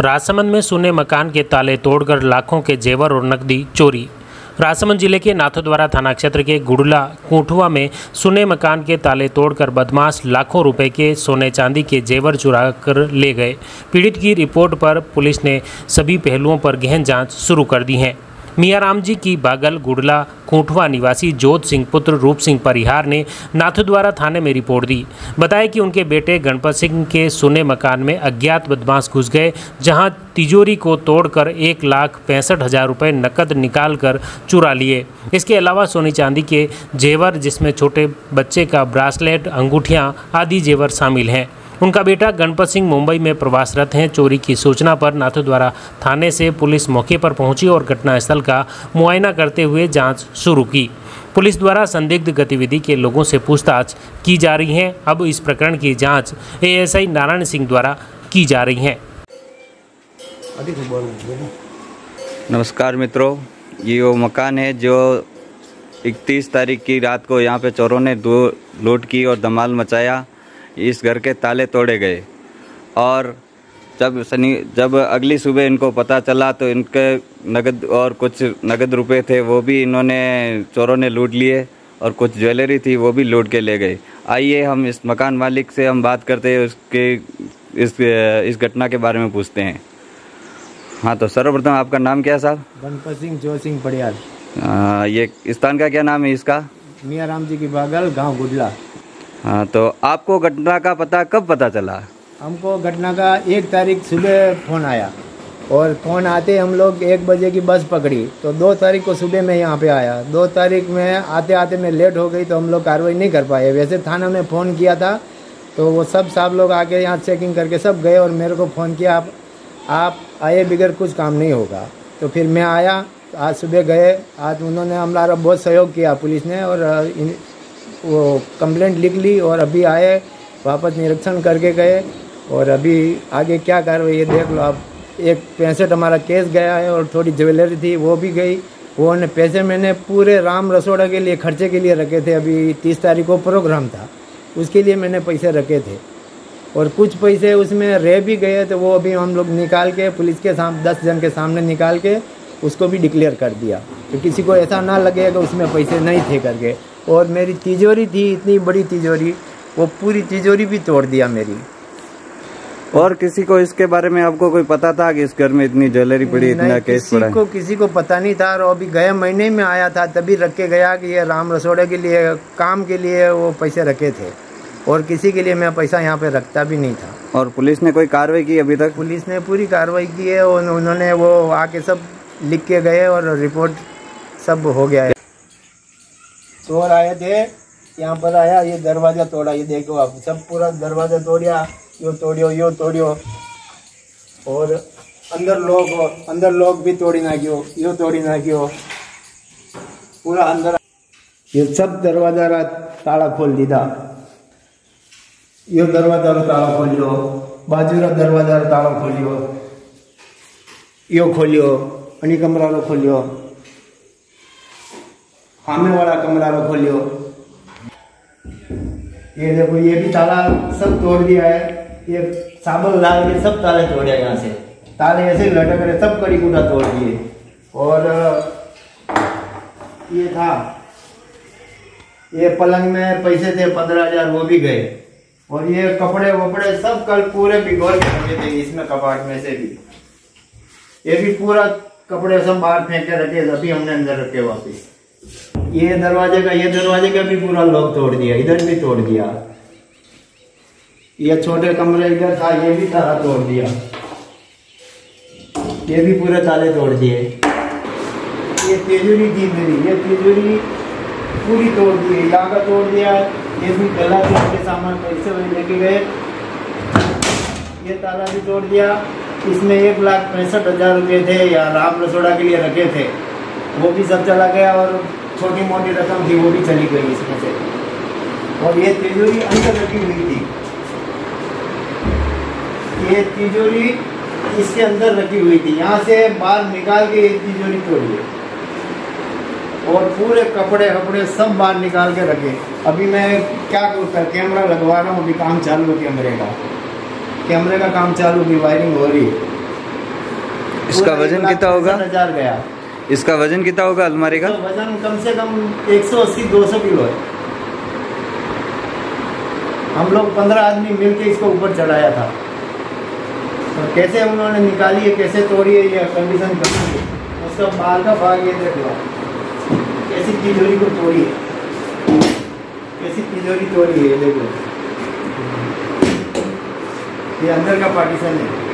राजसमंद में सुने मकान के ताले तोड़कर लाखों के जेवर और नकदी चोरी। राजसमंद ज़िले के नाथोद्वारा थाना क्षेत्र के गुड़ला कोठुआ में सुने मकान के ताले तोड़कर बदमाश लाखों रुपए के सोने चांदी के जेवर चुरा कर ले गए। पीड़ित की रिपोर्ट पर पुलिस ने सभी पहलुओं पर गहन जाँच शुरू कर दी है। मियाराम जी की बागल, गुड़ला खूंठवा निवासी जोत सिंह, पुत्र रूप सिंह परिहार ने नाथद्वारा थाने में रिपोर्ट दी। बताया कि उनके बेटे गणपत सिंह के सुने मकान में अज्ञात बदमाश घुस गए, जहाँ तिजोरी को तोड़कर एक लाख पैंसठ हज़ार रुपये नकद निकाल कर चुरा लिए। इसके अलावा सोनी चांदी के जेवर जिसमें छोटे बच्चे का ब्रासलेट, अंगूठियाँ आदि जेवर शामिल हैं। उनका बेटा गणपत सिंह मुंबई में प्रवासरत हैं। चोरी की सूचना पर नाथू द्वारा थाने से पुलिस मौके पर पहुँची और घटनास्थल का मुआयना करते हुए जाँच शुरू की। पुलिस द्वारा संदिग्ध गतिविधि के लोगों से पूछताछ की जा रही है। अब इस प्रकरण की जाँच एएसआई नारायण सिंह द्वारा की जा रही है। नमस्कार मित्रों ये वो मकान है जो 31 तारीख की रात को यहाँ पे चोरों ने दो लूट की और धमाल मचाया। इस घर के ताले तोड़े गए। और जब शनि जब अगली सुबह इनको पता चला तो इनके नगद और कुछ नगद रुपए थे वो भी इन्होंने चोरों ने लूट लिए और कुछ ज्वेलरी थी वो भी लूट के ले गए। आइए हम इस मकान मालिक से हम बात करते हैं उसके इस इस घटना के बारे में पूछते हैं। हाँ तो सर्वप्रथम आपका नाम क्या है साहब? गणपत सिंह जो सिंह पड़ियाल। ये स्थान का क्या नाम है इसका? मियाँ राम जी की बागल गाँव गुडला। हाँ तो आपको घटना का पता कब पता चला? हमको घटना का एक तारीख सुबह फ़ोन आया और फ़ोन आते हम लोग एक बजे की बस पकड़ी। तो दो तारीख को सुबह मैं यहाँ पे आया। दो तारीख में आते आते मैं लेट हो गई तो हम लोग कार्रवाई नहीं कर पाए। वैसे थाना में फ़ोन किया था तो वो सब साहब लोग आके यहाँ चेकिंग करके सब गए और मेरे को फ़ोन किया, आप आप आए बगैर कुछ काम नहीं होगा। तो फिर मैं आया, आज सुबह गए, आज उन्होंने हमारा बहुत सहयोग किया पुलिस ने और वो कंप्लेंट लिख ली और अभी आए, वापस निरीक्षण करके गए और अभी आगे क्या कार्रवाई है देख लो आप। एक पैंसठ हमारा केस गया है और थोड़ी ज्वेलरी थी, वो भी गई। वो ने पैसे मैंने पूरे राम रसोड़ा के लिए, खर्चे के लिए रखे थे। अभी तीस तारीख को प्रोग्राम था, उसके लिए मैंने पैसे रखे थे। और कुछ पैसे उसमें रह भी गए तो वो अभी हम लोग निकाल के, पुलिस के सामने दस जन के सामने निकाल के, उसको भी डिक्लेयर कर दिया। तो किसी को ऐसा ना लगे कि उसमें पैसे नहीं थे करके। और मेरी तिजोरी थी इतनी बड़ी तिजोरी वो पूरी तिजोरी भी तोड़ दिया मेरी। और किसी को इसके बारे में आपको कोई पता था कि इस घर में इतनी ज्वेलरी पड़ी इतना केस पड़ा को किसी को पता नहीं था और अभी गए महीने में आया था तभी रख के गया कि ये राम रसोड़े के लिए काम के लिए वो पैसे रखे थे। और किसी के लिए मैं पैसा यहाँ पे रखता भी नहीं था। और पुलिस ने कोई कार्रवाई की अभी तक? पुलिस ने पूरी कार्रवाई की है और उन्होंने वो आके सब लिख के गए और रिपोर्ट सब हो गया है। चोर आए थे यहाँ पर आया, ये दरवाज़ा तोड़ा, ये देखो आप, सब पूरा दरवाज़ा तोड़िया, यो तोड़ियो यो तोड़ियो। और अंदर लोग अंदर लोग भी तोड़ी ना क्यों यो तोड़ी ना क्यों पूरा अंदर ये सब दरवाज़ा रा ताला खोल दीदा। यो दरवाज़ा रो ताला खोलियो, बाजू रा दरवाज़ा रो ताला खोलियो। यो खोलियो अनी कमरा रो खोलियो। सामने वाला कमरा रो खोलियो ये देखो, ये भी ताला सब तोड़ दिया है। ये साबुन डाल के सब ताले तोड़े यहाँ से। ताले ऐसे लटक रहे, सब कड़ी कूटा तोड़ दिए। और, ये था। ये पलंग में पैसे थे, पंद्रह हज़ार, वो भी गए। और ये कपड़े वपड़े सब कल पूरे भिगोर के रखे थे, इसमें कपाट में से भी। ये भी पूरा कपड़े सब बाहर फेंक के रखे, अभी हमने अंदर रखे वापिस। ये दरवाजे का, ये दरवाजे का भी पूरा लॉक तोड़ दिया, इधर भी तोड़ दिया। ये छोटे कमरे इधर था, ये भी ताला तोड़ दिया। ये भी पूरे ताले तोड़ दिए। ये तिजोरी थी मेरी ये तिजोरी पूरी तोड़ दी, यहाँ का तोड़ दिया। ये भी गला के सामान पैसे वही लेके गए। ये ताला भी तोड़ दिया। इसमें एक लाख पैंसठ हज़ार रुपये थे या राम रसोड़ा के लिए रखे थे। वो भी सब चला गया और छोटी मोटी रकम थी वो भी चली गई इसमें से। और ये तिजोरी अंदर रखी हुई थी। ये तिजोरी इसके अंदर रखी हुई थी। यहाँ से बाहर निकाल के ये तिजोरी तोड़ी और पूरे कपड़े कपड़े सब बाहर निकाल के रखे। अभी मैं क्या कर कैमरा लगवा रहा हूँ अभी काम चालू है कैमरे का। कैमरे का काम चालू भी वायरिंग हो रही है। इसका वज़न कितना होगा? हज़ार गया। इसका वज़न कितना होगा अलमारी का? वज़न कम से कम 180 200 किलो है। हम लोग पंद्रह आदमी मिलके इसको ऊपर चढ़ाया था। और कैसे उन्होंने निकाली है, कैसे तोड़ी है, ये कंडीशन है उसका बाल का भाग ये देख लो। कैसी तिजोरी को तोड़ी है। कैसी तिजोरी तोड़ी है, ये देख लो। ये अंदर का पार्टीशन है।